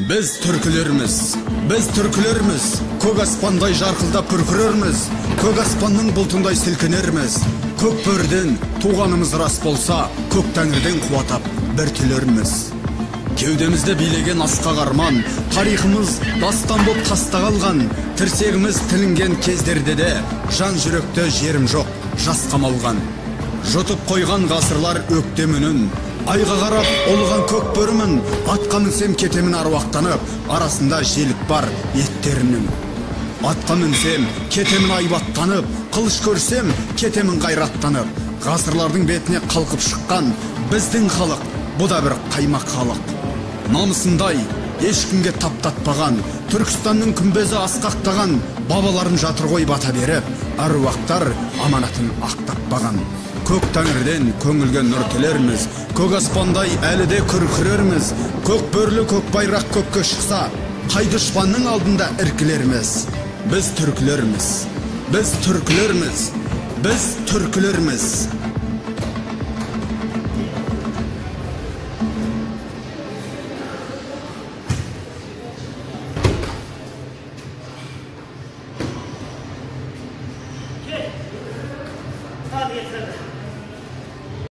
біз түркілерміз біз түркілерміз көк аспандай жарқылдап бүркірерміз көк аспанның бұлтындай сілкінерміз көк бөріден туғанымыз рас болса көк тәңірден қуатап бір түлерміз кеудемізді билеген асқақ арман тарихымыз дастан боп таста қалған тірсегіміз тілінген кездерде де жан жүректе жерім жоқ жас қамалған жұтып қойған ғасырлар өктем үнін айға қарап ұлыған көк бөрімін атқа мінсем кетемін аруақтанып арасында желік бар еттерінің. Атқа мінсем кетемін айбаттанып қылыш көрсем кетемін қайраттанып. Ғасырлардың бетіне қалқып шыққан біздің халық бұ да бір қаймақ халық. Намысындай ешкімге таптатпаған түркістанның күмбезі асқақтаған бабаларым жатыр ғой бата беріп әруақтар аманатын ақтатпаған. Көк тәңірден көңілге нұр тілерміз. Көк аспандай әлі де күркірерміз көк бөрлі көк байрақ көкке шықса қай дұшпанның алдында іркілерміз? Біз түркілерміз. Біз түркілерміз. Біз түркілерміз.